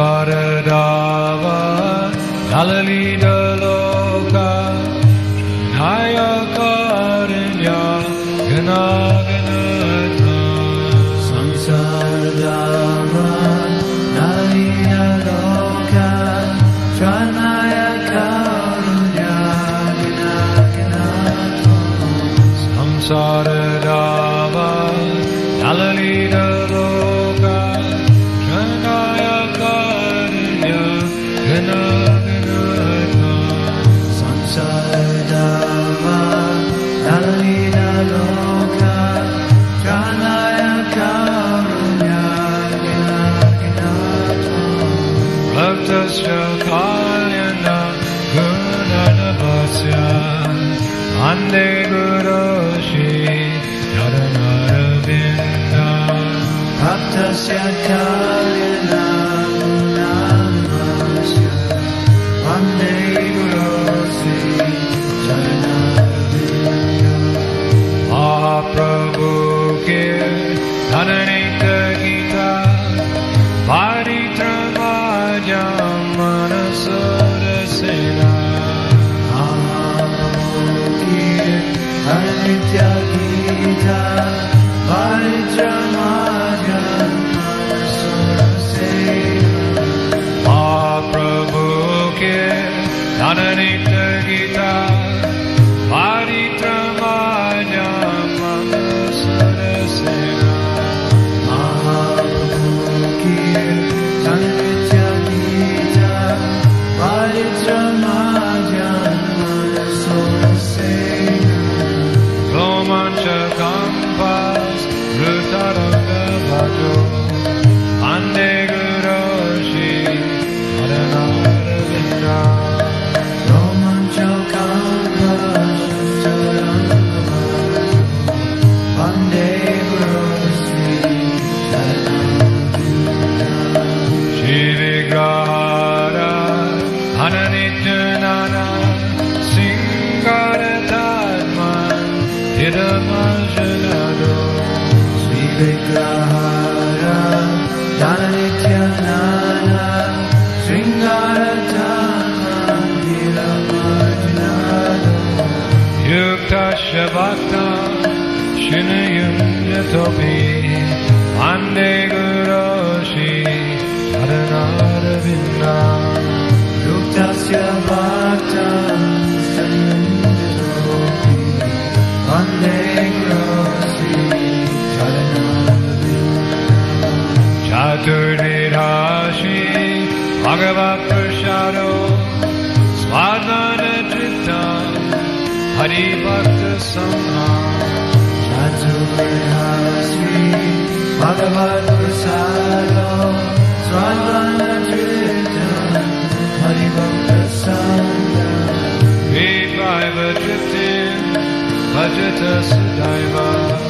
Garadava Nalalita Loka Nayakarunya Ganaya Ande Guru Shri Anani Shinayam Yatopi Ande Guru Shri Haranaravinda Yuktasya bhaktam sanjatopi Swadmana Chitta Hari Bhakta Samha Chaturvihasri Bhagavad Prasado Swadvana Drita Haribhakta Sangha Vidvaiva Triptin Bhajata Sudaiva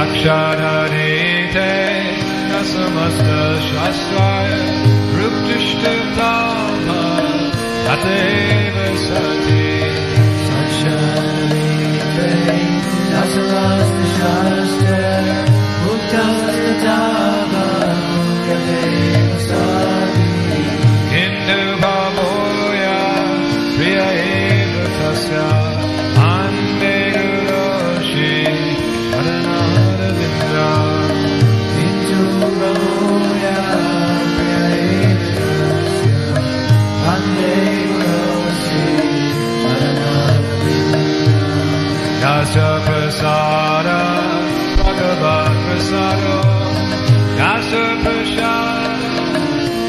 अक्षर समस्तशास्त्राय वृक्षिष्ठा अत एव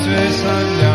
最善良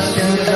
just